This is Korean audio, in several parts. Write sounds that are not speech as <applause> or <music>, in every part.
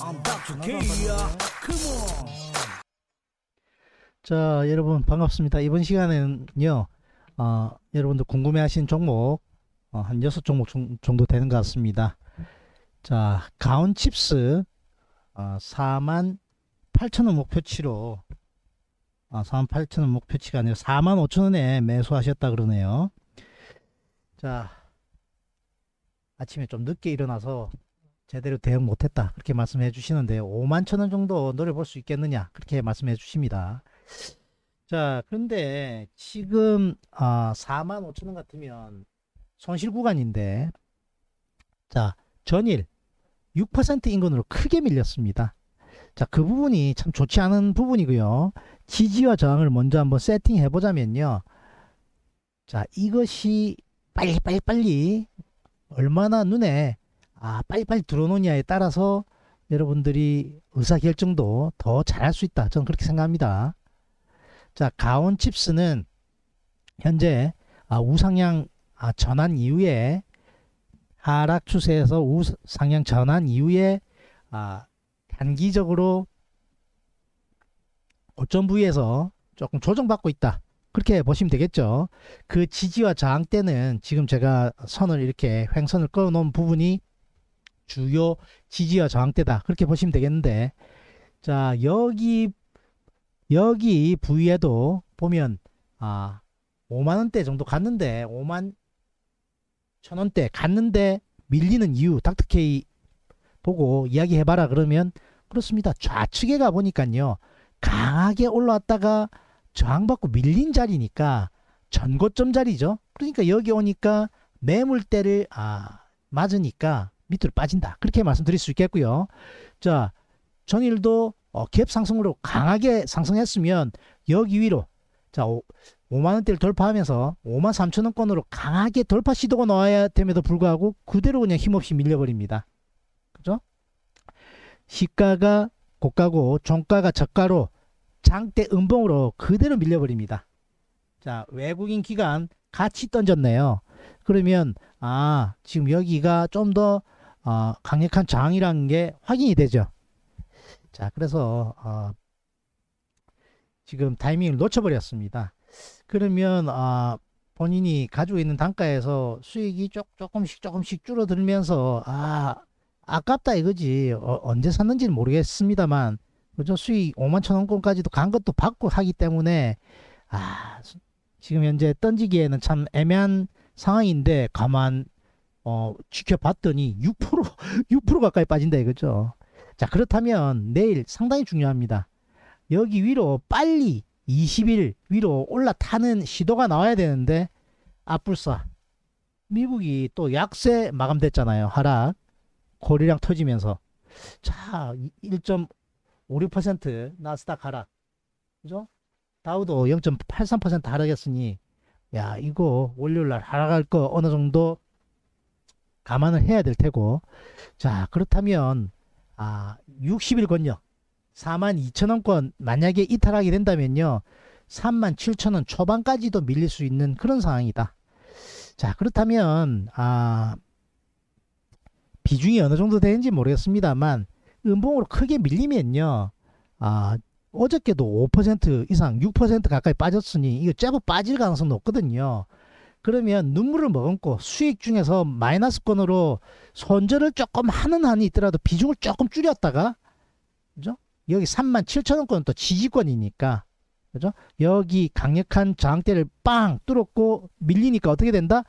I'm Dr. K야. Come on. 자, 여러분 반갑습니다. 이번 시간에는요, 어, 여러분들 궁금해하신 종목 어, 한 여섯 종목 정- 정도 되는 것 같습니다. 자, 가온 칩스 어, 4만 8천 원 목표치로 아, 4만 8천 원 목표치가 아니라 4만 5천 원에 매수하셨다 그러네요. 자, 아침에 좀 늦게 일어나서 제대로 대응 못했다 그렇게 말씀해 주시는데 5만 천 원 정도 노려볼 수 있겠느냐 그렇게 말씀해 주십니다. 자, 그런데 지금 아, 4만 5천 원 같으면 손실 구간인데 자, 전일 6% 인근으로 크게 밀렸습니다. 자, 그 부분이 참 좋지 않은 부분이고요. 지지와 저항을 먼저 한번 세팅해 보자면요. 자, 이것이 빨리 빨리 빨리 얼마나 눈에 아, 빨리빨리 들어오느냐에 따라서 여러분들이 의사결정도 더 잘할 수 있다. 저는 그렇게 생각합니다. 자, 가온 칩스는 현재 아, 우상향 아, 전환 이후에 하락 추세에서 우상향 전환 이후에 아, 단기적으로 5점 부위에서 조금 조정받고 있다. 그렇게 보시면 되겠죠. 그 지지와 저항 때는 지금 제가 선을 이렇게 횡선을 그어 놓은 부분이 주요 지지와 저항대다. 그렇게 보시면 되겠는데 자, 여기 여기 부위에도 보면 아 5만 원대 정도 갔는데 5만 천 원대 갔는데 밀리는 이유 닥터케이 보고 이야기해 봐라 그러면 그렇습니다. 좌측에 가 보니까요. 강하게 올라왔다가 저항받고 밀린 자리니까 전고점 자리죠. 그러니까 여기 오니까 매물대를 아 맞으니까 밑으로 빠진다. 그렇게 말씀드릴 수 있겠고요. 자, 전일도 어, 갭 상승으로 강하게 상승했으면 여기 위로 자 5, 만 원대를 돌파하면서 5만 3천 원권으로 강하게 돌파 시도가 나와야 됨에도 불구하고 그대로 그냥 힘없이 밀려버립니다. 그죠? 시가가 고가고 종가가 저가로 장대 음봉으로 그대로 밀려버립니다. 자 외국인 기관 같이 던졌네요. 그러면 아 지금 여기가 좀더 어, 강력한 저항이라는 게 확인이 되죠. 자, 그래서 어, 지금 타이밍을 놓쳐버렸습니다. 그러면 어, 본인이 가지고 있는 단가에서 수익이 조, 조금씩 조금씩 줄어들면서 아 아깝다 이거지 어, 언제 샀는지는 모르겠습니다만 그죠 수익 5만 천 원권까지도 간 것도 받고 하기 때문에 아 지금 현재 던지기에는 참 애매한 상황인데 가만 어, 지켜봤더니 6% 6% <laughs> 가까이 빠진다 이거죠. 자 그렇다면 내일 상당히 중요합니다. 여기 위로 빨리 20일 위로 올라타는 시도가 나와야 되는데 앞불사 미국이 또 약세 마감됐잖아요. 하락 고리랑 터지면서 자 1.56% 나스닥 하락 그죠? 다우도 0.83% 하락했으니 야 이거 월요일날 하락할 거 어느 정도 감안을 해야 될 테고. 자 그렇다면 아 60일 권역 4만 2천원권 만약에 이탈하게 된다면요 3만 7천원 초반까지도 밀릴 수 있는 그런 상황이다. 자 그렇다면 아 비중이 어느 정도 되는지 모르겠습니다만 음봉으로 크게 밀리면요 아 어저께도 5% 이상 6% 가까이 빠졌으니 이거 제법 빠질 가능성 높거든요 그러면 눈물을 머금고 수익 중에서 마이너스권으로 손절을 조금 하는 한이 있더라도 비중을 조금 줄였다가 그죠? 여기 3만 7천 원권은 또 지지권이니까 그죠? 여기 강력한 저항대를 빵 뚫었고 밀리니까 어떻게 된다?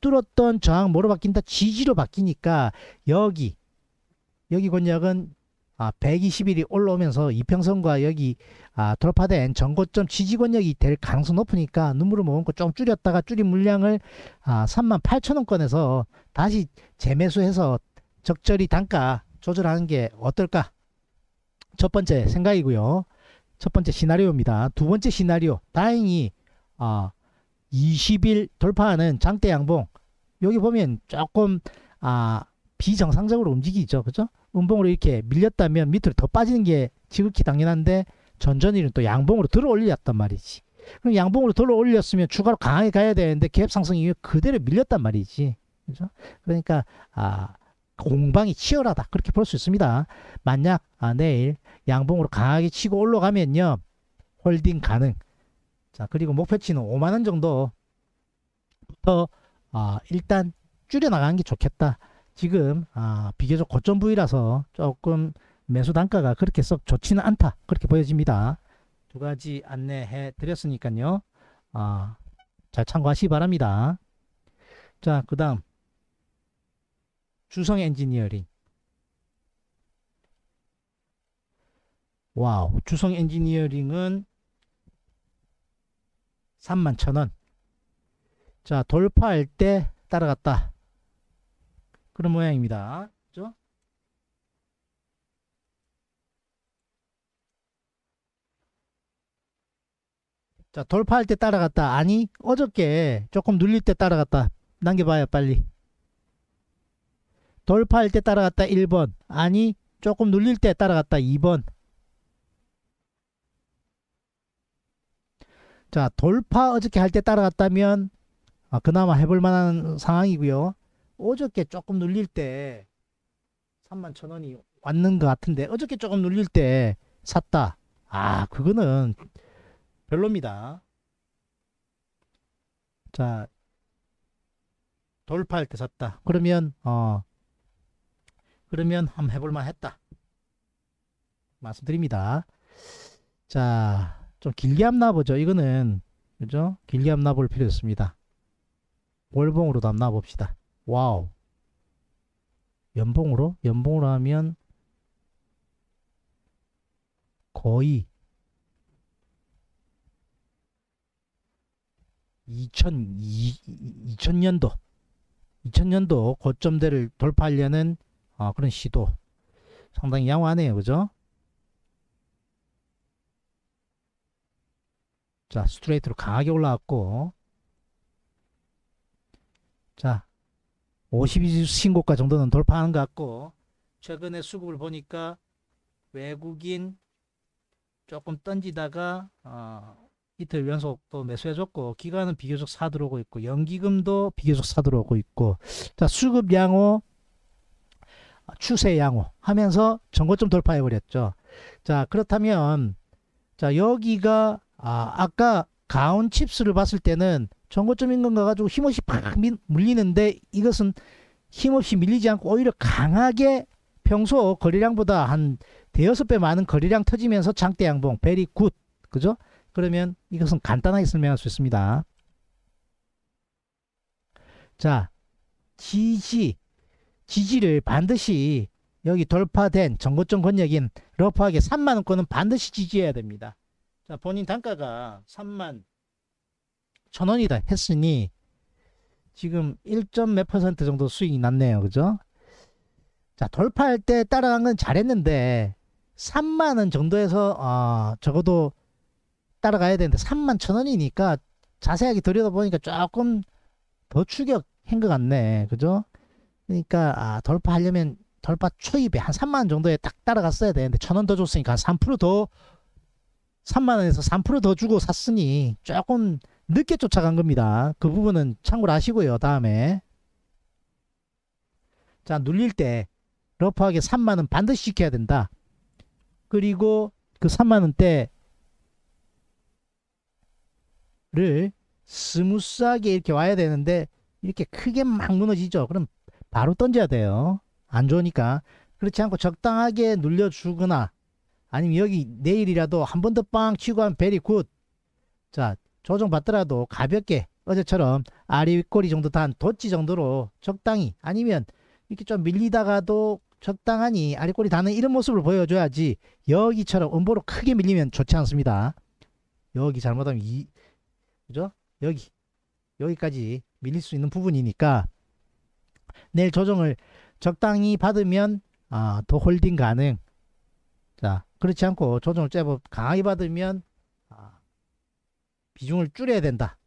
뚫었던 저항 뭐로 바뀐다? 지지로 바뀌니까 여기 여기 권역은 아, 120일이 올라오면서 이평선과 여기 아, 돌파된 전고점 지지 권역이 될 가능성 높으니까 눈물을 머금고 좀 줄였다가 줄인 물량을 아, 3만 8천 원권에서 다시 재매수해서 적절히 단가 조절하는 게 어떨까? 첫 번째 생각이고요. 첫 번째 시나리오입니다. 두 번째 시나리오 다행히 아, 20일 돌파하는 장대 양봉 여기 보면 조금 아, 비정상적으로 움직이죠. 그죠? 음봉으로 이렇게 밀렸다면 밑으로 더 빠지는 게 지극히 당연한데 전전일은 또 양봉으로 들어 올렸단 말이지. 그럼 양봉으로 들어 올렸으면 추가로 강하게 가야 되는데 갭 상승 이후에 그대로 밀렸단 말이지. 그죠? 그러니까 아 공방이 치열하다 그렇게 볼 수 있습니다. 만약 아, 내일 양봉으로 강하게 치고 올라가면요 홀딩 가능. 자 그리고 목표치는 5만 원 정도부터 아, 일단 줄여 나가는 게 좋겠다. 지금 아, 비교적 고점 부위라서 조금 매수 단가가 그렇게 썩 좋지는 않다 그렇게 보여집니다. 두 가지 안내해 드렸으니까요. 아, 잘 참고하시기 바랍니다. 자, 그 다음 주성 엔지니어링 wow 주성 엔지니어링은 31,000원 자 돌파할 때 따라갔다 그런 모양입니다. 그죠? 자 돌파할 때 따라갔다. 아니 어저께 조금 눌릴 때 따라갔다. 남겨봐요 빨리. 돌파할 때 따라갔다 1번. 아니 조금 눌릴 때 따라갔다 2번. 자 돌파 어저께 할 때 따라갔다면 아, 그나마 해볼 만한 상황이고요 어저께 조금 눌릴 때 31,000원이 왔는 것 같은데 어저께 조금 눌릴 때 샀다. 아 그거는 별로입니다. 자 돌파할 때 샀다. 그러면 어 그러면 한번 해볼만 했다. 말씀드립니다. 자 좀 길게 한번 놔보죠. 이거는 그죠? 길게 한번 놔볼 필요 있습니다. 월봉으로도 한번 놔봅시다 와우. 연봉으로? 연봉으로 하면 거의 2000, 2000년도. 2000년도 고점대를 돌파하려는 어, 그런 시도. 상당히 양호하네요. 그죠? 자 스트레이트로 강하게 올라왔고. 자 52주 신고가 정도는 돌파하는 것 같고 최근에 수급을 보니까 외국인 조금 던지다가 어, 이틀 연속 또 매수해줬고 기관은 비교적 사들어오고 있고 연기금도 비교적 사들어오고 있고. 자 수급 양호 추세 양호 하면서 전고점 돌파해 버렸죠. 자 그렇다면 자 여기가 아, 아까 가온 칩스를 봤을 때는 전고점인 건가 가지고 힘없이 팍 밀, 물리는데 이것은 힘없이 밀리지 않고 오히려 강하게 평소 거래량보다 한 대여섯 배 많은 거래량 터지면서 장대 양봉 very good 그죠? 그러면 이것은 간단하게 설명할 수 있습니다. 자, 지지, 지지를 반드시 여기 돌파된 전고점 권역인 rough하게 3만원권은 반드시 지지해야 됩니다. 자, 본인 단가가 3만 1 천 원이다 했으니 지금 1점 몇 퍼센트 정도 수익이 났네요. 그죠? 자, 돌파할 때 따라간 건 잘했는데 3만 원 정도에서 어, 적어도 따라가야 되는데 3만 천 원이니까 자세하게 들여다보니까 조금 더 추격한 것 같네. 그죠? 그러니까 아, 돌파하려면 돌파 초입에 한 3만 원 정도에 딱 따라갔어야 되는데 천 원 더 줬으니까 한 3%더 3만 원에서 3%더 주고 샀으니 조금 늦게 쫓아간 겁니다. 그 부분은 참고로 하시고요. 다음에 자 눌릴 때 rough하게 3만원 반드시 지켜야 된다. 그리고 그 3만원대 를 smooth하게 이렇게 와야 되는데 이렇게 크게 막 무너지죠. 그럼 바로 던져야 돼요. 안 좋으니까. 그렇지 않고 적당하게 눌려주거나 아니면 여기 내일이라도 한 번 더 빵 치고 하면 very good. 자, 조정 받더라도 가볍게 어제처럼 아리 윗꼬리 정도 단 도지 정도로 적당히 아니면 이렇게 좀 밀리다가도 적당하니 아리꼬리 닿는 이런 모습을 보여줘야지 여기처럼 음봉으로 크게 밀리면 좋지 않습니다. 여기 잘못하면 이 그죠? 여기 여기까지 밀릴 수 있는 부분이니까 내일 조정을 적당히 받으면 아, 더 holding 가능. 자, 그렇지 않고 조정을 제법 강하게 받으면 아, 비중을 줄여야 된다.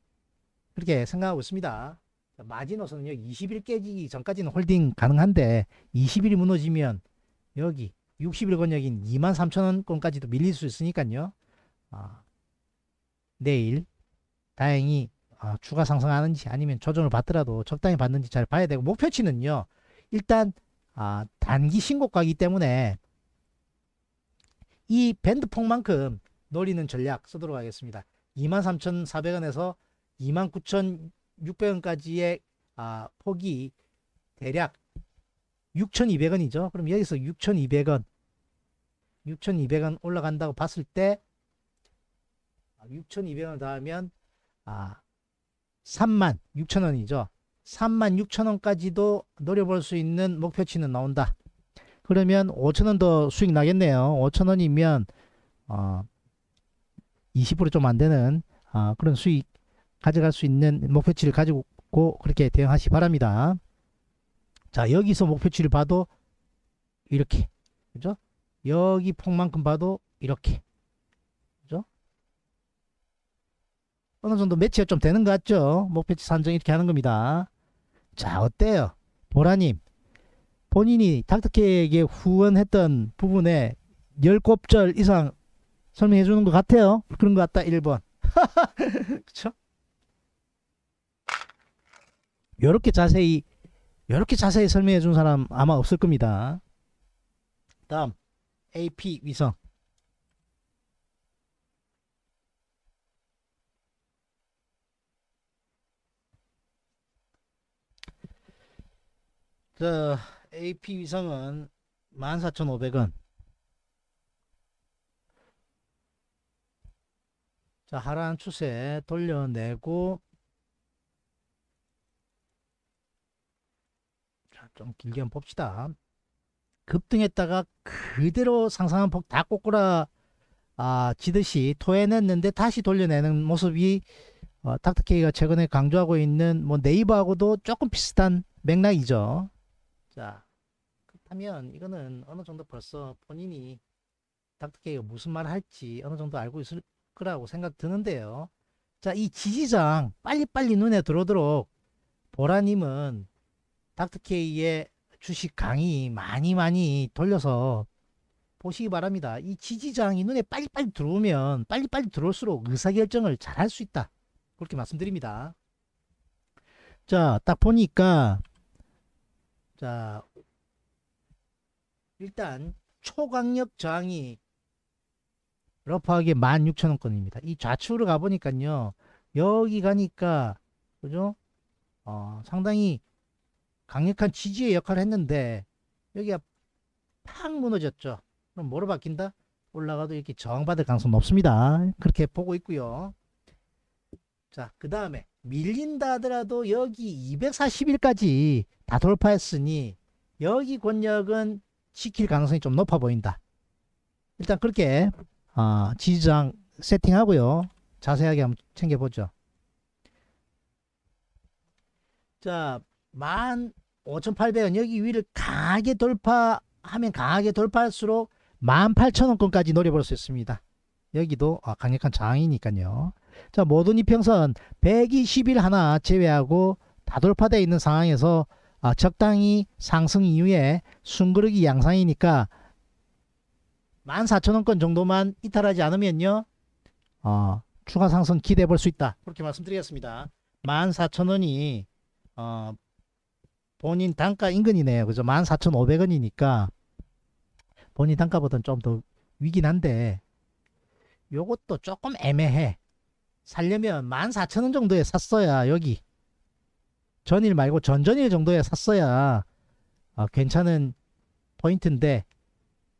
그렇게 생각하고 있습니다. 마지노선은 여기 20일 깨지기 전까지는 holding 가능한데 20일이 무너지면 여기 60일 권역인 23,000원권까지도 밀릴 수 있으니까요. 아, 내일 다행히 어, 추가 상승하는지 아니면 조정을 받더라도 적당히 받는지 잘 봐야 되고 목표치는요. 일단 아, 단기 신고가이기 때문에 이 밴드 폭만큼 노리는 전략 쓰도록 하겠습니다. 23,400원에서 29,600원까지의 아, 폭이 대략 6,200원이죠. 그럼 여기서 6,200원 6,200원 올라간다고 봤을 때 6,200원 을 더하면 아 3만 6천원이죠. 3만 6천원까지도 노려볼 수 있는 목표치는 나온다. 그러면 5천원 더 수익 나겠네요. 5천원이면 어, 20%좀 안 되는 어, 그런 수익 가져갈 수 있는 목표치를 가지고 그렇게 대응하시 바랍니다. 자 여기서 목표치를 봐도 이렇게 그죠? 여기 폭만큼 봐도 이렇게 그죠? 어느 정도 매치가 좀 되는 것 같죠? 목표치 산정 이렇게 하는 겁니다. 자 어때요? 보라님 본인이 닥터케에게 후원했던 부분에 10곱절 이상 설명해 주는 것 같아요. 그런 것 같다 1번. <laughs> 그쵸? 요렇게 자세히 요렇게 자세히 설명해 준 사람 아마 없을 겁니다. 다음 AP 위성 자 AP 위성은 14,500원 자 하락 추세 돌려내고 자, 좀 길게 한번 봅시다 급등했다가 그대로 상상한 폭 다 꼬꾸라 아, 지듯이 토해냈는데 다시 돌려내는 모습이 어, 닥터케이가 최근에 강조하고 있는 뭐 네이버하고도 조금 비슷한 맥락이죠. 자, 그렇다면 이거는 어느 정도 벌써 본인이 닥터케이가 무슨 말을 할지 어느 정도 알고 있을 거라고 생각 드는데요. 자, 이 지지장 빨리빨리 눈에 들어오도록 보라님은 닥터케이의 주식 강의 많이 많이 돌려서 보시기 바랍니다. 이 지지장이 눈에 빨리빨리 들어오면 빨리빨리 들어올수록 의사결정을 잘 할 수 있다. 그렇게 말씀드립니다. 자, 딱 보니까 자 일단 초강력 저항이 러프하게 16,000원권입니다. 이 좌측으로 가보니까요. 여기 가니까 그죠? 어, 상당히 강력한 지지의 역할을 했는데 여기가 팍 무너졌죠. 그럼 뭐로 바뀐다? 올라가도 이렇게 저항받을 가능성 높습니다. 그렇게 보고 있고요. 자, 그 다음에 밀린다 하더라도 여기 241까지 다 돌파했으니 여기 권역은 지킬 가능성이 좀 높아 보인다. 일단 그렇게 어, 지지장 세팅하고요. 자세하게 한번 챙겨보죠. 자, 15,800원 여기 위를 강하게 돌파하면 강하게 돌파할수록 18,000원권까지 노려볼 수 있습니다. 여기도 아, 강력한 저항이니까요. 자 모든 이평선 120일 하나 제외하고 다 돌파되어 있는 상황에서 아, 적당히 상승 이후에 순그러기 양상이니까 14,000원권 정도만 이탈하지 않으면요. 어, 추가 상승 기대해 볼 수 있다. 그렇게 말씀드리겠습니다. 14,000원이 어, 본인 단가 인근이네요. 그죠? 14,500원이니까 본인 단가보다는 좀 더 위긴 한데 요것도 조금 애매해. 살려면 14,000원 정도에 샀어야 여기 전일 말고 전전일 정도에 샀어야 어, 괜찮은 포인트인데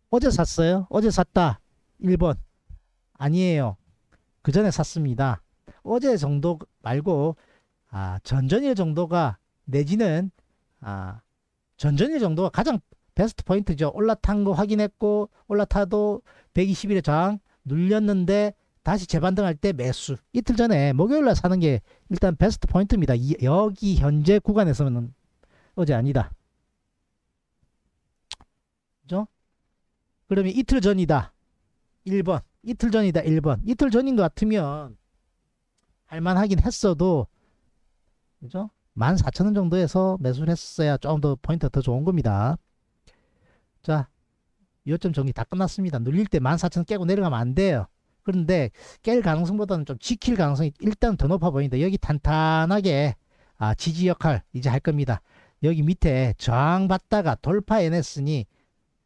어제 샀어요? 어제 샀다. 1번. 아니에요. 그 전에 샀습니다. 어제 정도 말고 아, 전전일 정도가 내지는 아, 전전일 정도가 가장 베스트 포인트죠. 올라탄 거 확인했고 올라타도 120일의 저항 눌렸는데 다시 재반등할 때 매수. 이틀 전에 목요일날 사는 게 일단 베스트 포인트입니다. 이, 여기 현재 구간에서는 어제 아니다. 그죠? 그러면 이틀 전이다. 1번. 이틀 전이다. 1번. 이틀 전인 것 같으면 할만하긴 했어도 그죠? 14,000원 정도에서 매수를 했어야 조금 더 포인트가 더 좋은 겁니다. 자, 요점 정리 다 끝났습니다. 눌릴 때 14,000원 깨고 내려가면 안 돼요. 그런데 깰 가능성보다는 좀 지킬 가능성이 일단 더 높아 보인다. 여기 탄탄하게 아, 지지 역할 이제 할 겁니다. 여기 밑에 저항 받다가 돌파해냈으니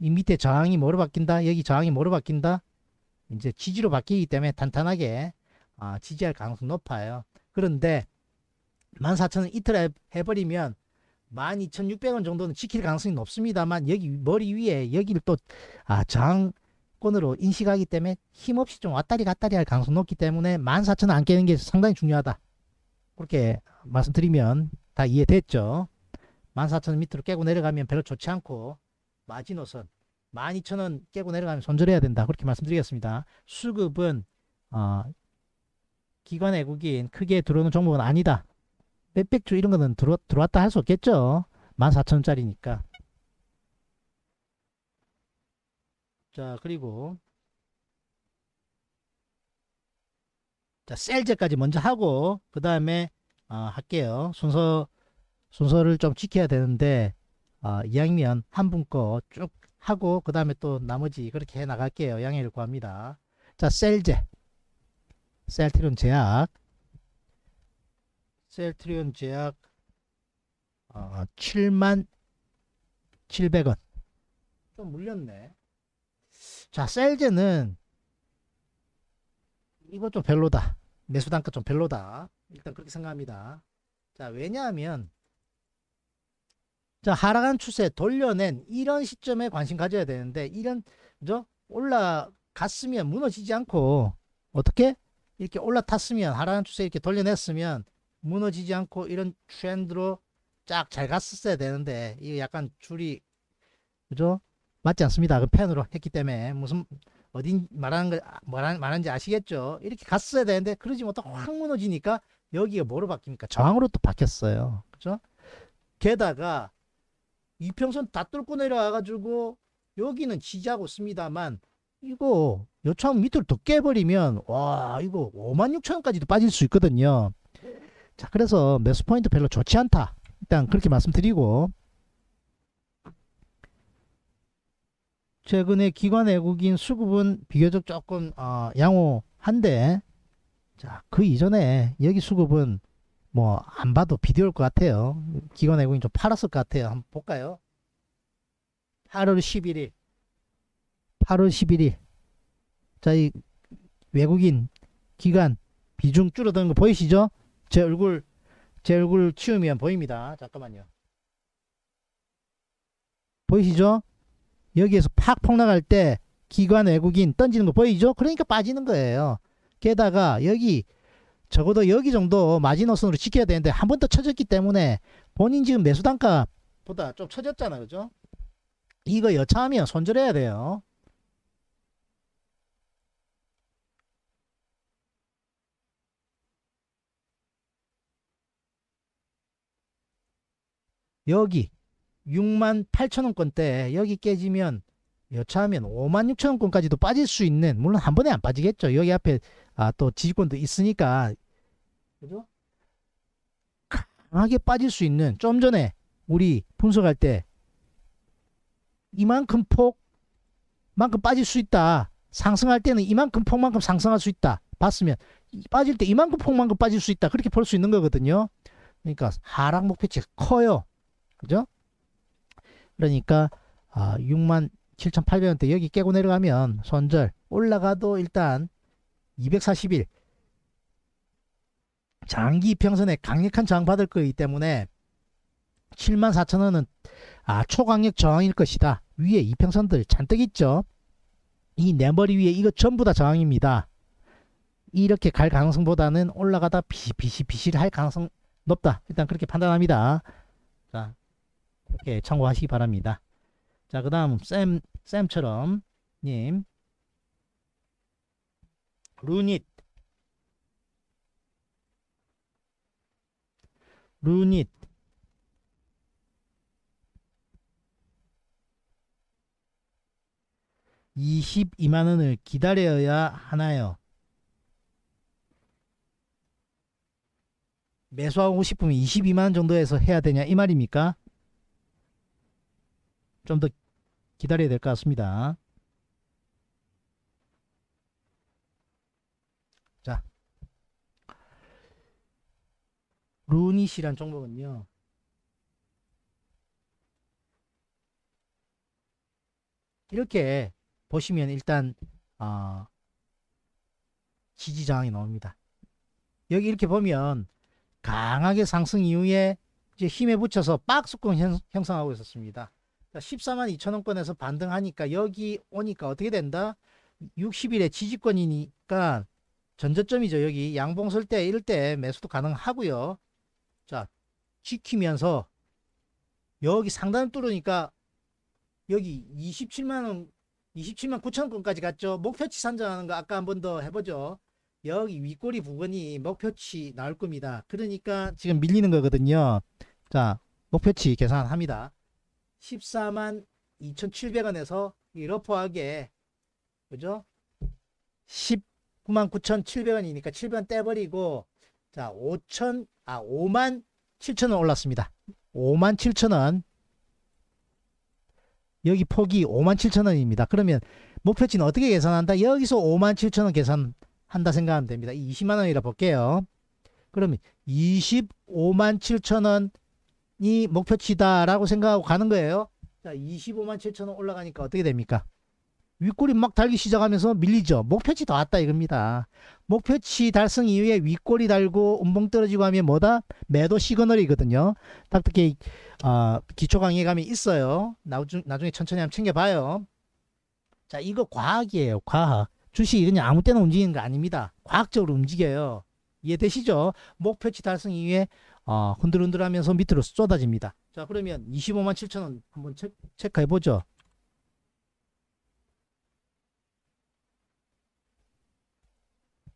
이 밑에 저항이 뭐로 바뀐다? 여기 저항이 뭐로 바뀐다? 이제 지지로 바뀌기 때문에 탄탄하게 아, 지지할 가능성 높아요. 그런데 14,000원 이틀 해, 해버리면 12,600원 정도는 지킬 가능성이 높습니다만 여기 머리 위에 여기를 또 아, 저항권으로 인식하기 때문에 힘없이 좀 왔다리 갔다리 할 가능성이 높기 때문에 14,000원 안 깨는 게 상당히 중요하다. 그렇게 말씀드리면 다 이해됐죠? 14,000원 밑으로 깨고 내려가면 별로 좋지 않고 마지노선 12,000원 깨고 내려가면 손절해야 된다. 그렇게 말씀드리겠습니다. 수급은 어, 기관 외국인 크게 들어오는 종목은 아니다. 몇백 주 이런 거는 들어, 들어왔다 할 수 없겠죠. 14,000원짜리니까. 자, 그리고 자, 셀제까지 먼저 하고 그 다음에 어, 할게요. 순서 순서를 좀 지켜야 되는데 어, 이왕이면 한 분 거 쭉 하고 그 다음에 또 나머지 그렇게 해 나갈게요. 양해를 구합니다. 자, 셀제 셀트리온 제약 셀트리온 제약 어, 7만 700원 좀 물렸네. 자, 셀제는 이거 좀 별로다. 매수 단가 좀 별로다. 일단 그렇게 생각합니다. 자, 왜냐하면 자, 하락한 추세 돌려낸 이런 시점에 관심 가져야 되는데 이런 그죠? 올라갔으면 무너지지 않고 어떻게 이렇게 올라탔으면 하락한 추세 이렇게 돌려냈으면 무너지지 않고 이런 트렌드로 쫙 잘 갔었어야 되는데 이게 약간 줄이 그죠? 맞지 않습니다. 그 펜으로 했기 때문에 무슨 어딘 말하는 거 말하는 말하는지 아시겠죠? 이렇게 갔어야 되는데 그러지 못하고 확 무너지니까 여기가 뭐로 바뀝니까? 저항으로 또 바뀌었어요. 그죠? 게다가 이평선 다 뚫고 내려와 가지고 여기는 지지하고 있습니다만 이거 요청 밑으로 더 깨버리면 와 이거 5만 6천 원까지도 빠질 수 있거든요. 자 그래서 매수 포인트 별로 좋지 않다. 일단 그렇게 말씀드리고 최근에 기관 외국인 수급은 비교적 조금 어, 양호한데 자 그 이전에 여기 수급은 뭐 안 봐도 비디오일 것 같아요. 기관 외국인 좀 팔았을 것 같아요. 한번 볼까요? 8월 11일 8월 11일 자 이 외국인 기관 비중 줄어드는 거 보이시죠? 제 얼굴 제 얼굴 치우면 보입니다. 잠깐만요. 보이시죠? 여기에서 팍 폭락할 때 기관 외국인 던지는 거 보이죠? 그러니까 빠지는 거예요. 게다가 여기 적어도 여기 정도 마지노선으로 지켜야 되는데 한 번 더 쳐졌기 때문에 본인 지금 매수 단가보다 좀 쳐졌잖아. 그죠? 이거 여차하면 손절해야 돼요. 여기 6만 8천원권대 여기 깨지면 여차하면 5만 6천원권까지도 빠질 수 있는 물론 한 번에 안 빠지겠죠. 여기 앞에 아, 또 지지권도 있으니까 그죠? 강하게 빠질 수 있는 좀 전에 우리 분석할 때 이만큼 폭만큼 빠질 수 있다. 상승할 때는 이만큼 폭만큼 상승할 수 있다. 봤으면 빠질 때 이만큼 폭만큼 빠질 수 있다. 그렇게 볼 수 있는 거거든요. 그러니까 하락 목표치가 커요. 그죠? 그러니까 아, 6만 7,800원대 여기 깨고 내려가면 손절 올라가도 일단 241 장기 평선에 강력한 저항 받을 거기 때문에 7만 4천 원은 아, 초강력 저항일 것이다. 위에 이평선들 잔뜩 있죠. 이 내 머리 위에 이거 전부 다 저항입니다. 이렇게 갈 가능성보다는 올라가다 비실비실 할 가능성 높다. 일단 그렇게 판단합니다. 자, 이렇게 참고하시기 바랍니다. 자, 그 다음 쌤, 쌤처럼 님 루닛 루닛 22만 원을 기다려야 하나요? 매수하고 싶으면 22만 원 정도에서 해야 되냐 이 말입니까? 좀 더 기다려야 될 것 같습니다. 루닛이란 종목은요. 이렇게 보시면 일단 어, 지지장이 나옵니다. 여기 이렇게 보면 강하게 상승 이후에 이제 힘에 붙여서 박스권 형성하고 있었습니다. 14만 2천원권에서 반등하니까 여기 오니까 어떻게 된다? 60일에 지지권이니까 전저점이죠. 여기 양봉 설때 이럴 때 매수도 가능하고요. 자 지키면서 여기 상단을 뚫으니까 여기 27만원 27만 9천원권까지 갔죠. 목표치 산정하는 거 아까 한 번 더 해보죠. 여기 윗꼬리 부분이 목표치 나올 겁니다. 그러니까 지금 밀리는 거거든요. 자, 목표치 계산합니다. 14만 2,700원에서 이 러프하게 그죠? 19만 9,700원이니까 700원 떼버리고 자, 5천 아 5만 7천원 올랐습니다. 5만 7천원 여기 폭이 5만 7천원입니다. 그러면 목표치는 어떻게 계산한다? 여기서 5만 7천원 계산한다 생각하면 됩니다. 20만원이라 볼게요. 그러면 25만 7천원이 목표치다라고 생각하고 가는 거예요. 자, 25만 7천원 올라가니까 어떻게 됩니까? 윗골이 막 달기 시작하면서 밀리죠. 목표치 더 왔다 이겁니다. 목표치 달성 이후에 윗골이 달고 음봉 떨어지고 하면 뭐다? 매도 시그널이거든요. 딱 특히 어, 기초 강의 감이 있어요. 나중, 나중에 천천히 한번 챙겨봐요. 자, 이거 과학이에요. 과학. 주식이 그냥 아무 때나 움직이는 거 아닙니다. 과학적으로 움직여요. 이해되시죠? 목표치 달성 이후에 어, 흔들흔들하면서 밑으로 쏟아집니다. 자, 그러면 25만 7천 원 한번 체, 체크해 보죠.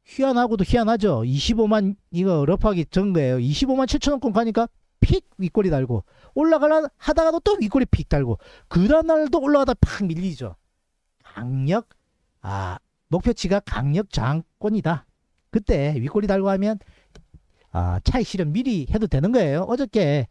희한하고도 희한하죠. 25만 이거 rough하게 적은 거예요. 25만 7천 원권 가니까 픽 윗꼬리 달고 올라가려 하다가도 또 윗꼬리 픽 달고 그 다음날도 올라가다 팍 밀리죠. 강력 아 목표치가 강력 저항권이다. 그때 윗꼬리 달고 하면 아 차익 실현 미리 해도 되는 거예요. 어저께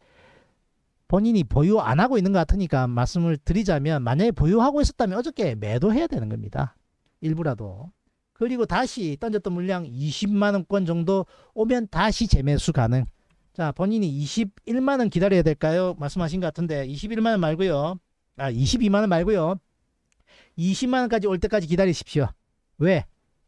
본인이 보유 안 하고 있는 것 같으니까 말씀을 드리자면 만약에 보유하고 있었다면 어저께 매도해야 되는 겁니다. 일부라도. 그리고 다시 던졌던 물량 20만원권 정도 오면 다시 재매수 가능. 자, 본인이 21만원 기다려야 될까요? 말씀하신 것 같은데 21만원 말고요. 아, 22만원 말고요. 20만원까지 올 때까지 기다리십시오. 왜?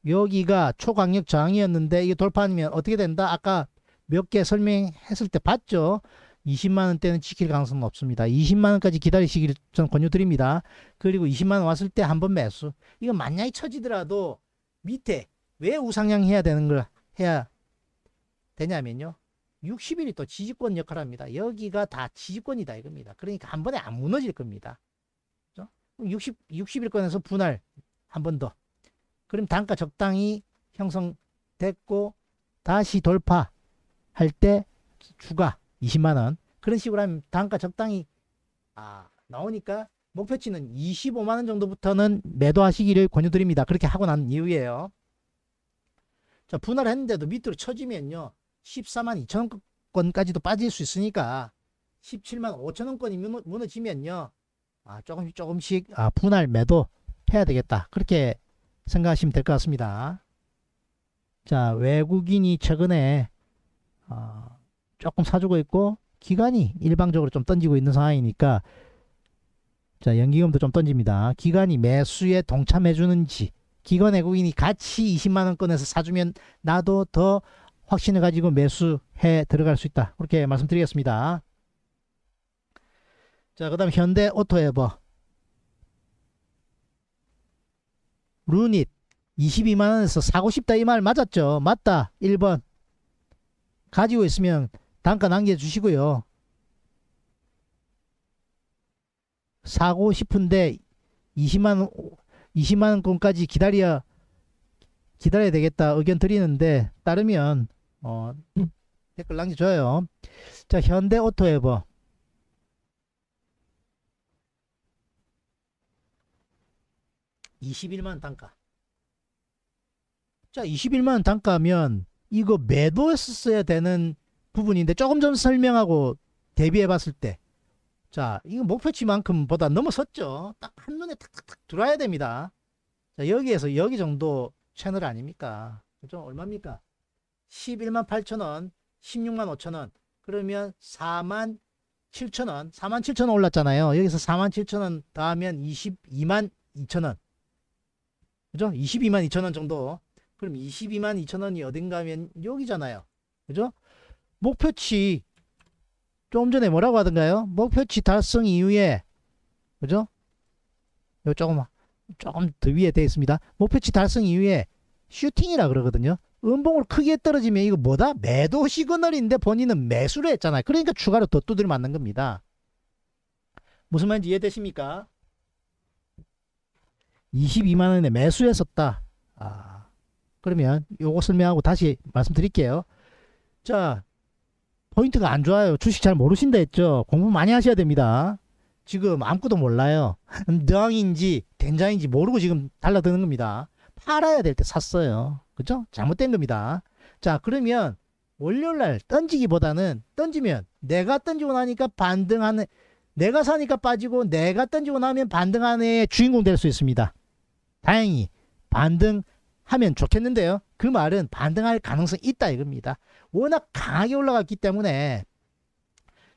여기가 초강력 저항이었는데 이게 돌파하면 어떻게 된다? 아까 몇 개 설명했을 때 봤죠? 20만원 대는 지킬 가능성은 없습니다. 20만원까지 기다리시길 저는 권유드립니다. 그리고 20만원 왔을 때 한 번 매수. 이거 만약에 처지더라도 밑에 왜 우상향 해야 되는 걸 해야 되냐면요. 60일이 또 지지권 역할을 합니다. 여기가 다 지지권이다 이겁니다. 그러니까 한 번에 안 무너질 겁니다. 그죠? 60, 60일권에서 분할 한 번 더. 그럼 단가 적당히 형성됐고 다시 돌파할 때 추가 20만원. 그런 식으로 하면 단가 적당히 아, 나오니까 목표치는 25만 원 정도부터는 매도하시기를 권유드립니다. 그렇게 하고 난 이후에요. 자, 분할을 했는데도 밑으로 쳐지면요. 14만 2천 원권까지도 빠질 수 있으니까 17만 5천 원권이 무너지면요. 아, 조금씩 조금씩 아, 분할 매도 해야 되겠다. 그렇게 생각하시면 될 것 같습니다. 자, 외국인이 최근에 어, 조금 사주고 있고 기관이 일방적으로 좀 던지고 있는 상황이니까 자, 연기금도 좀 던집니다. 기관이 매수에 동참해 주는지 기관 외국인이 같이 20만 원권에서 사주면 나도 더 확신을 가지고 매수해 들어갈 수 있다. 그렇게 말씀드리겠습니다. 자, 그 다음 현대 오토에버 루닛 22만 원에서 사고 싶다 이 말 맞았죠? 맞다. 1번. 가지고 있으면 단가 남겨 주시고요. 사고 싶은데 20만 20만 원권까지 기다려 기다려야 되겠다 의견 드리는데 따르면 어, 댓글 남겨줘요. 자 현대 오토에버 (21만) 단가 자 (21만) 단가면 이거 매도했었어야 되는 부분인데 조금 전 설명하고 대비해 봤을 때 자, 이거 목표치만큼 보다 넘어섰죠. 딱 한눈에 탁탁탁 들어와야 됩니다. 자, 여기에서 여기 정도 채널 아닙니까? 그죠? 얼마입니까? 11만 8천원, 16만 5천원. 그러면 4만 7천원, 4만 7천원 올랐잖아요. 여기서 4만 7천원 더하면 22만 2천원. 그죠? 22만 2천원 정도. 그럼 22만 2천원이 어딘가 하면 여기잖아요. 그죠? 목표치 좀 전에 뭐라고 하던가요? 목표치 달성 이후에 그죠? 요 조금 조금 더 위에 되어 있습니다. 목표치 달성 이후에 슈팅이라 그러거든요. 음봉을 크게 떨어지면 이거 뭐다? 매도 시그널인데 본인은 매수를 했잖아요. 그러니까 추가로 더 두드려 맞는 겁니다. 무슨 말인지 이해되십니까? 22만 원에 매수했었다. 아, 그러면 요거 설명하고 다시 말씀드릴게요. 자, 포인트가 안 좋아요. 주식 잘 모르신다 했죠. 공부 많이 하셔야 됩니다. 지금 아무것도 몰라요. <laughs> 덩인지 된장인지 모르고 지금 달라드는 겁니다. 팔아야 될 때 샀어요. 그죠? 잘못된 겁니다. 자, 그러면 월요일날 던지기보다는 던지면 내가 던지고 나니까 반등하는 내가 사니까 빠지고 내가 던지고 나면 반등하는 주인공 될 수 있습니다. 다행히 반등하면 좋겠는데요. 그 말은 반등할 가능성이 있다 이겁니다. 워낙 강하게 올라갔기 때문에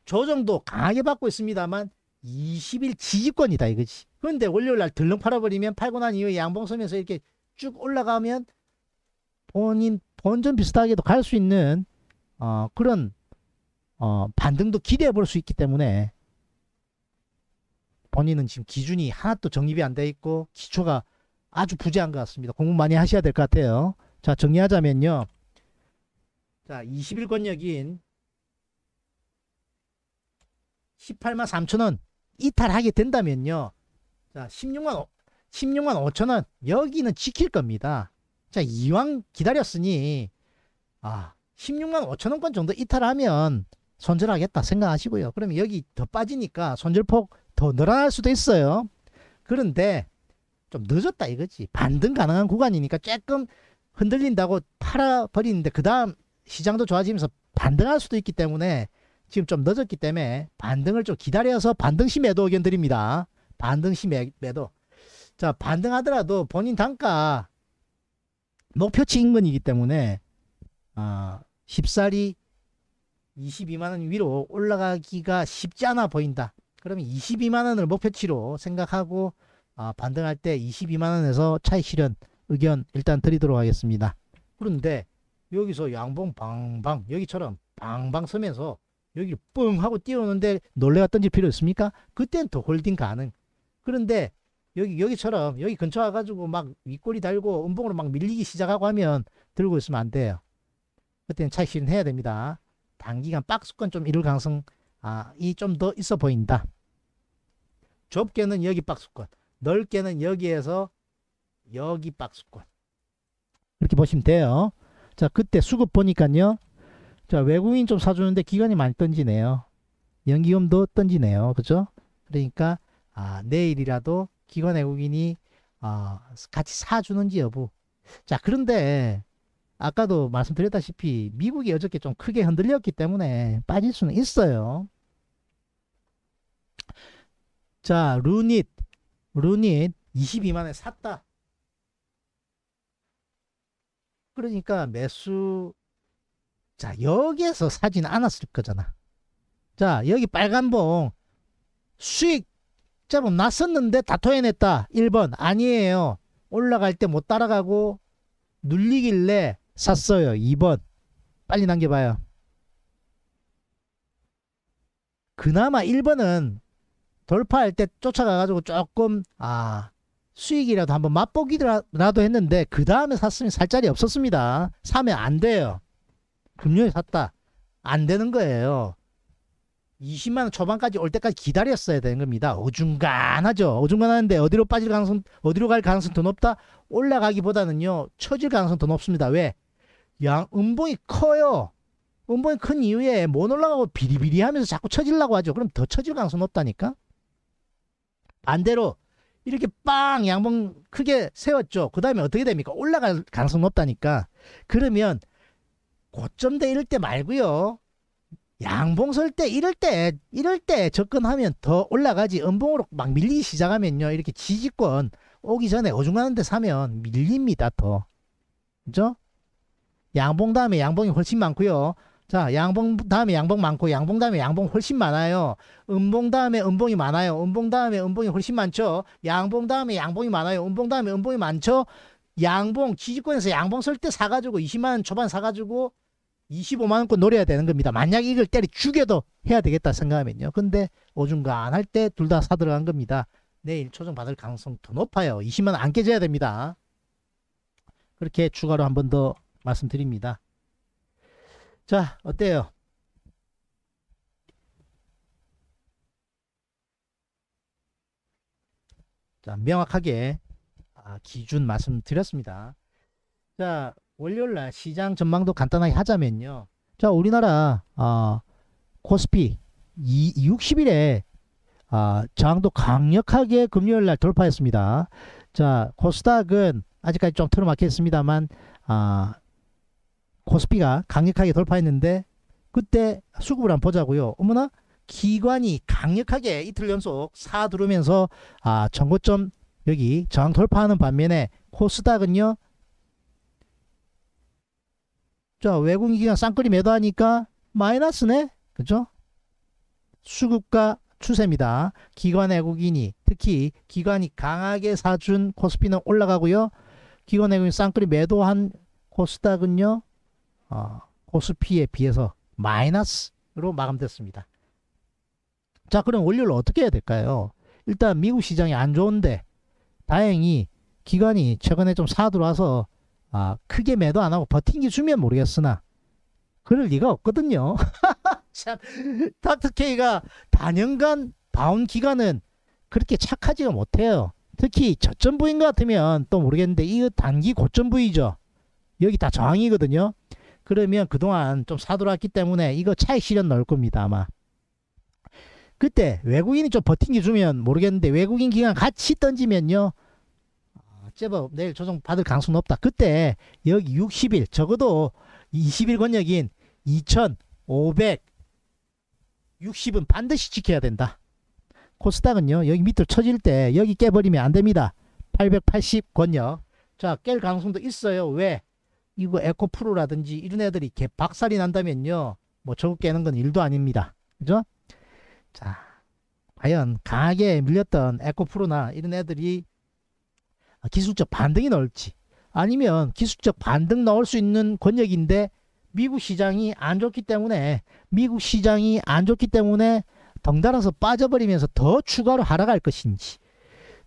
조정도 강하게 받고 있습니다만 20일 지지권이다 이거지. 그런데 월요일 날 들렁 팔아버리면 팔고 난 이후에 양봉 서면서 이렇게 쭉 올라가면 본인 본전 비슷하게도 갈 수 있는 어, 그런 어, 반등도 기대해 볼 수 있기 때문에 본인은 지금 기준이 하나도 정립이 안 돼 있고 기초가 아주 부재한 것 같습니다. 공부 많이 하셔야 될 것 같아요. 자 정리하자면요. 자 20일 권역인 18만 3천원 이탈하게 된다면요. 자 16만 16만 5천원 여기는 지킬 겁니다. 자 이왕 기다렸으니 아 16만 5천원권 정도 이탈하면 손절하겠다 생각하시고요. 그러면 여기 더 빠지니까 손절폭 더 늘어날 수도 있어요. 그런데 좀 늦었다 이거지. 반등 가능한 구간이니까 조금 흔들린다고 팔아버리는데 그 다음 시장도 좋아지면서 반등할 수도 있기 때문에 지금 좀 늦었기 때문에 반등을 좀 기다려서 반등시 매도 의견 드립니다. 반등시 매, 매도. 자, 반등하더라도 본인 단가 목표치 인근이기 때문에 아, 쉽사리 22만원 위로 올라가기가 쉽지 않아 보인다. 그러면 22만원을 목표치로 생각하고 아, 반등할 때 22만원에서 차익 실현 의견 일단 드리도록 하겠습니다. 그런데 여기서 양봉 방방 여기처럼 방방 서면서 여기 뻥 하고 뛰어오는데 놀래가 던질 필요 있습니까? 그땐 더 holding 가능. 그런데 여기 여기처럼 여기 근처 와가지고 막 윗꼬리 달고 음봉으로 막 밀리기 시작하고 하면 들고 있으면 안 돼요. 그때는 차익 실현 해야 됩니다. 단기간 박스권 좀 이룰 가능성 아, 이 좀 더 있어 보인다. 좁게는 여기 박스권, 넓게는 여기에서 여기 박스권. 이렇게 보시면 돼요. 자, 그때 수급 보니까요. 자, 외국인 좀 사주는데 기간이 많이 던지네요. 연기금도 던지네요. 그죠? 그러니까, 아, 내일이라도 기관 외국인이, 아, 같이 사주는지 여부. 자, 그런데, 아까도 말씀드렸다시피, 미국이 어저께 좀 크게 흔들렸기 때문에 빠질 수는 있어요. 자, 루닛. 루닛 22만에 샀다. 그러니까 매수 자 여기에서 사진 않았을 거잖아. 자 여기 빨간 봉 수익 제법 났었는데 다 토해냈다. 1번. 아니에요. 올라갈 때 못 따라가고 눌리길래 샀어요. 2번. 빨리 남겨봐요. 그나마 1번은 돌파할 때 쫓아가가지고 조금 아 수익이라도 한번 맛보기라도 했는데 그 다음에 샀으면 살 자리 없었습니다. 사면 안 돼요. 금요일 샀다. 안 되는 거예요. 20만원 초반까지 올 때까지 기다렸어야 되는 겁니다. 어중간하죠. 어중간한데 어디로 빠질 가능성, 어디로 갈 가능성 더 높다? 올라가기보다는요, 처질 가능성 더 높습니다. 왜? 양, 음봉이 커요. 음봉이 큰 이후에 못 올라가고 비리비리 하면서 자꾸 처질라고 하죠. 그럼 더 처질 가능성 높다니까? 반대로, 이렇게 빵 양봉 크게 세웠죠. 그 다음에 어떻게 됩니까? 올라갈 가능성 높다니까. 그러면 고점대 이럴 때 말고요. 양봉 설 때 이럴 때 이럴 때 접근하면 더 올라가지 음봉으로 막 밀리기 시작하면요 이렇게 지지권 오기 전에 어중간한 데 사면 밀립니다 더 그죠 양봉 다음에 양봉이 훨씬 많고요 자, 양봉 다음에 양봉 많고 양봉 다음에 양봉 훨씬 많아요. 음봉 다음에 음봉이 많아요. 음봉 다음에 음봉이 훨씬 많죠. 양봉 다음에 양봉이 많아요. 음봉 다음에 음봉이 많죠. 양봉 기지권에서 양봉 설 때 사가지고 20만 원 초반 사가지고 25만 원권 노려야 되는 겁니다. 만약 이걸 때리 죽여도 해야 되겠다 생각하면요. 근데 오중간 할 때 둘 다 사 들어간 겁니다. 내일 초정 받을 가능성 더 높아요. 20만 원 안 깨져야 됩니다. 그렇게 추가로 한 번 더 말씀드립니다. 자, 어때요? 자, 명확하게 아, 기준 말씀드렸습니다. 자, 월요일 날 시장 전망도 간단하게 하자면요. 자, 우리나라 아, 코스피 60일에 아, 저항도 강력하게 금요일 날 돌파했습니다. 자, 코스닥은 아직까지 좀 틀어막혔습니다만 아, 코스피가 강력하게 돌파했는데 그때 수급을 한번 보자고요. 어머나 기관이 강력하게 이틀 연속 사 들어오면서 아, 전고점 여기 저항 돌파하는 반면에 코스닥은요. 자, 외국인 기관 쌍끌이 매도하니까 마이너스네. 그죠? 수급과 추세입니다. 기관 외국인이 특히 기관이 강하게 사준 코스피는 올라가고요. 기관 외국인 쌍끌이 매도한 코스닥은요. 어, 코스피에 비해서 마이너스로 마감됐습니다. 자, 그럼 월요일 어떻게 해야 될까요? 일단 미국 시장이 안 좋은데 다행히 기관이 최근에 좀 사 들어와서 아, 크게 매도 안 하고 버틴기 주면 모르겠으나 그럴 리가 없거든요. <laughs> 참 타트케이가 단연간 봐온 기간은 그렇게 착하지가 못해요. 특히 저점 부인 것 같으면 또 모르겠는데 이거 단기 고점 부위죠. 여기 다 저항이거든요. 그러면 그동안 좀 사들어왔기 때문에 이거 차익 실현 넣을 겁니다 아마. 그때 외국인이 좀 버틴기 주면 모르겠는데 외국인 기관 같이 던지면요. 아, 제법 내일 조정 받을 가능성 높다. 그때 여기 60일 적어도 20일 권역인 2560은 반드시 지켜야 된다. 코스닥은요. 여기 밑으로 쳐질 때 여기 깨버리면 안 됩니다. 880 권역. 자, 깰 가능성도 있어요. 왜? 이거 에코프로라든지 이런 애들이 개 박살이 난다면요. 뭐 저거 깨는 건 일도 아닙니다. 그죠? 자, 과연 강하게 밀렸던 에코프로나 이런 애들이 기술적 반등이 나올지 아니면 기술적 반등 나올 수 있는 권역인데 미국 시장이 안 좋기 때문에 미국 시장이 안 좋기 때문에 덩달아서 빠져버리면서 더 추가로 하락할 것인지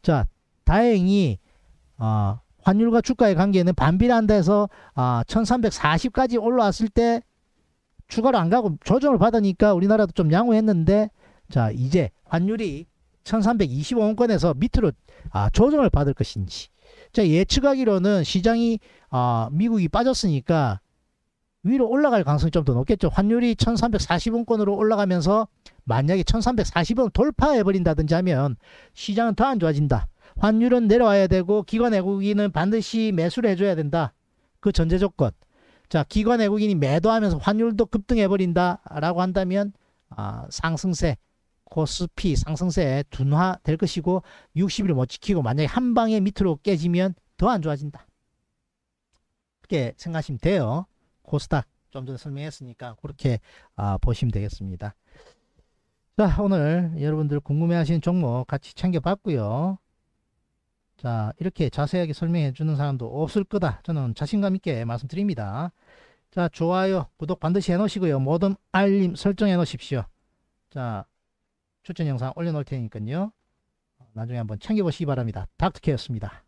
자 다행히 어, 환율과 주가의 관계는 반비례한다 해서 아, 1340까지 올라왔을 때 추가로 안 가고 조정을 받으니까 우리나라도 좀 양호했는데 자 이제 환율이 1325원권에서 밑으로 아, 조정을 받을 것인지 자 예측하기로는 시장이 아, 미국이 빠졌으니까 위로 올라갈 가능성이 좀 더 높겠죠. 환율이 1340원권으로 올라가면서 만약에 1340원 돌파해 버린다든지 하면 시장은 더 안 좋아진다. 환율은 내려와야 되고 기관 외국인은 반드시 매수를 해줘야 된다. 그 전제 조건. 자, 기관 외국인이 매도하면서 환율도 급등해 버린다라고 한다면 아, 상승세 코스피 상승세 둔화 될 것이고 60일 못 지키고 만약에 한 방에 밑으로 깨지면 더 안 좋아진다. 그렇게 생각하시면 돼요. 코스닥 좀 전에 설명했으니까 그렇게 아, 보시면 되겠습니다. 자 오늘 여러분들 궁금해하시는 종목 같이 챙겨봤고요. 자 이렇게 자세하게 설명해 주는 사람도 없을 거다. 저는 자신감 있게 말씀드립니다. 자 좋아요 구독 반드시 해 놓으시고요. 모든 알림 설정해 놓으십시오. 자 추천 영상 올려 놓을 테니까요. 나중에 한번 챙겨 보시기 바랍니다. 닥터케였습니다.